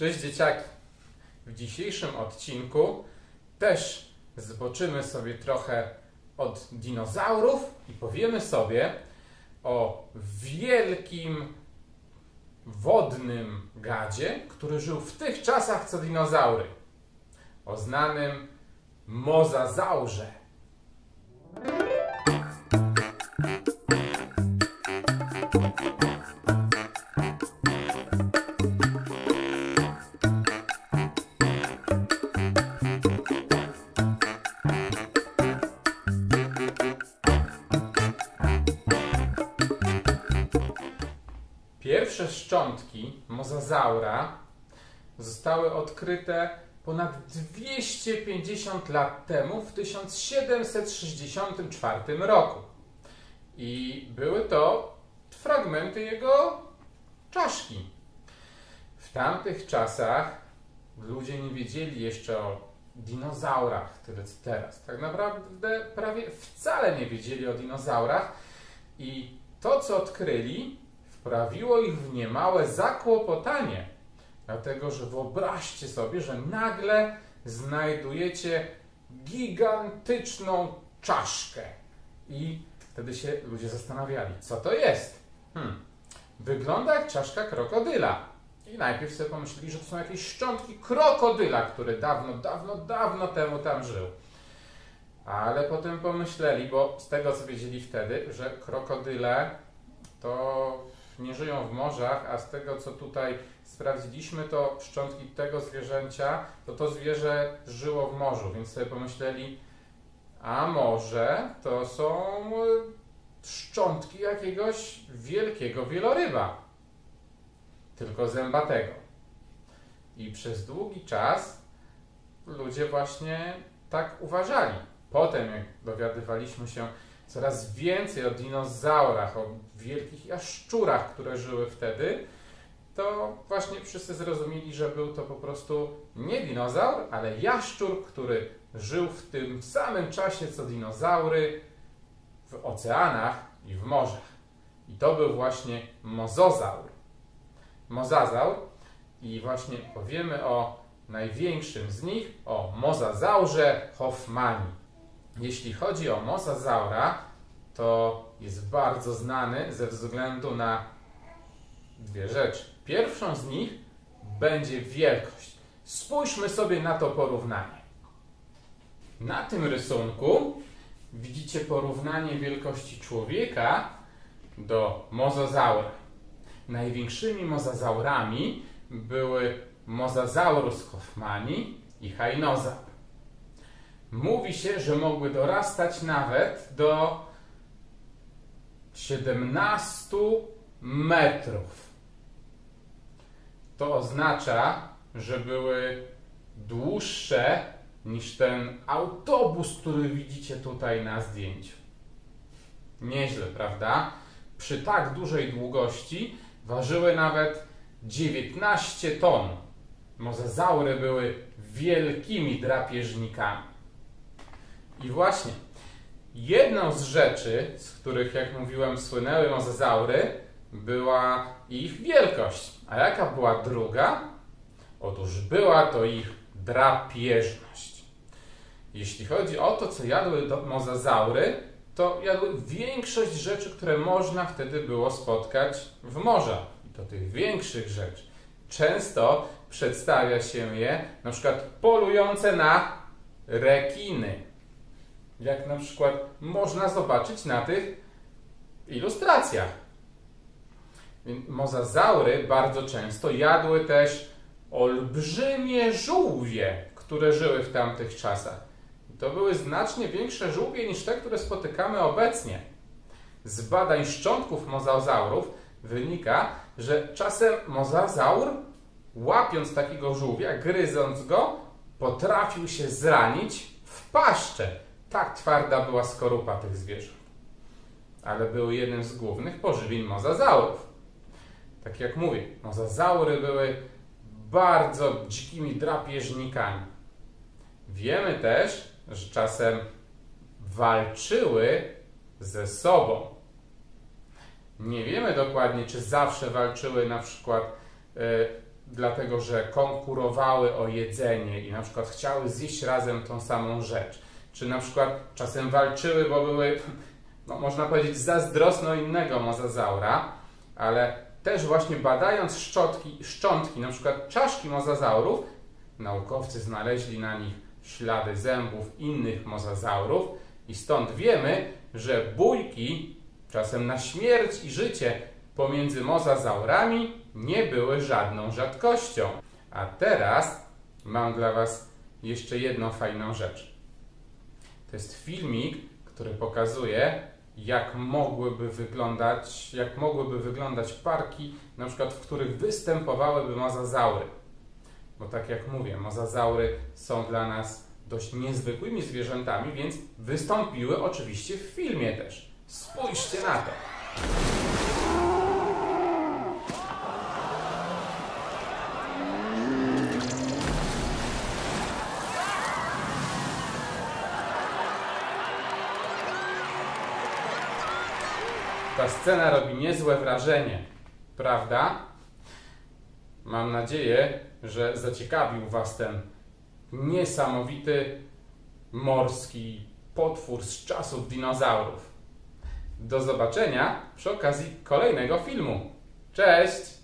Cześć dzieciaki! W dzisiejszym odcinku też zboczymy sobie trochę od dinozaurów i powiemy sobie o wielkim wodnym gadzie, który żył w tych czasach co dinozaury. O znanym mozazaurze. Pierwsze szczątki mozazaura zostały odkryte ponad 250 lat temu, w 1764 roku. I były to fragmenty jego czaszki. W tamtych czasach ludzie nie wiedzieli jeszcze o dinozaurach, tyle co teraz. Tak naprawdę prawie wcale nie wiedzieli o dinozaurach i to, co odkryli, wprawiło ich w niemałe zakłopotanie. Dlatego, że wyobraźcie sobie, że nagle znajdujecie gigantyczną czaszkę. I wtedy się ludzie zastanawiali, co to jest. Hmm. Wygląda jak czaszka krokodyla. I najpierw sobie pomyśleli, że to są jakieś szczątki krokodyla, który dawno, dawno, dawno temu tam żył. Ale potem pomyśleli, bo z tego co wiedzieli wtedy, że krokodyle to nie żyją w morzach, a z tego co tutaj sprawdziliśmy, to szczątki tego zwierzęcia, to to zwierzę żyło w morzu, więc sobie pomyśleli, a może to są szczątki jakiegoś wielkiego wieloryba, tylko zębatego. I przez długi czas ludzie właśnie tak uważali. Potem, jak dowiadywaliśmy się coraz więcej o dinozaurach, o wielkich jaszczurach, które żyły wtedy, to właśnie wszyscy zrozumieli, że był to po prostu nie dinozaur, ale jaszczur, który żył w tym samym czasie co dinozaury w oceanach i w morzach. I to był właśnie mozozaur. Mozazaur i właśnie powiemy o największym z nich, o mozazaurze Hoffmani. Jeśli chodzi o mosazaura, to jest bardzo znany ze względu na dwie rzeczy. Pierwszą z nich będzie wielkość. Spójrzmy sobie na to porównanie. Na tym rysunku widzicie porównanie wielkości człowieka do mozozaura. Największymi mozazaurami były Mosasaurus hoffmani i Hainozaur. Mówi się, że mogły dorastać nawet do 17 metrów. To oznacza, że były dłuższe niż ten autobus, który widzicie tutaj na zdjęciu. Nieźle, prawda? Przy tak dużej długości ważyły nawet 19 ton. Mozazaury były wielkimi drapieżnikami. I właśnie, jedną z rzeczy, z których, jak mówiłem, słynęły mozazaury, była ich wielkość. A jaka była druga? Otóż była to ich drapieżność. Jeśli chodzi o to, co jadły mozazaury, to jadły większość rzeczy, które można wtedy było spotkać w morzach. I to tych większych rzeczy. Często przedstawia się je na przykład polujące na rekiny jak na przykład można zobaczyć na tych ilustracjach. Mozazaury bardzo często jadły też olbrzymie żółwie, które żyły w tamtych czasach. To były znacznie większe żółwie niż te, które spotykamy obecnie. Z badań szczątków mozazaurów wynika, że czasem mozazaur, łapiąc takiego żółwia, gryząc go, potrafił się zranić w paszczę tak twarda była skorupa tych zwierząt. Ale były jednym z głównych pożywień mozazaurów. Tak jak mówię, mozazaury były bardzo dzikimi drapieżnikami. Wiemy też, że czasem walczyły ze sobą. Nie wiemy dokładnie, czy zawsze walczyły na przykład y, dlatego że konkurowały o jedzenie i na przykład chciały zjeść razem tą samą rzecz. Czy na przykład czasem walczyły, bo były, no, można powiedzieć, zazdrosne innego mozazaura, ale też właśnie badając szczotki, szczątki, na przykład czaszki mozazaurów, naukowcy znaleźli na nich ślady zębów innych mozazaurów i stąd wiemy, że bójki, czasem na śmierć i życie pomiędzy mozazaurami nie były żadną rzadkością. A teraz mam dla Was jeszcze jedną fajną rzecz. To jest filmik, który pokazuje, jak mogłyby wyglądać, jak mogłyby wyglądać parki, na przykład w których występowałyby mozazaury. Bo tak jak mówię, mozazaury są dla nas dość niezwykłymi zwierzętami, więc wystąpiły oczywiście w filmie też. Spójrzcie na to. Ta scena robi niezłe wrażenie, prawda? Mam nadzieję, że zaciekawił Was ten niesamowity morski potwór z czasów dinozaurów. Do zobaczenia przy okazji kolejnego filmu. Cześć!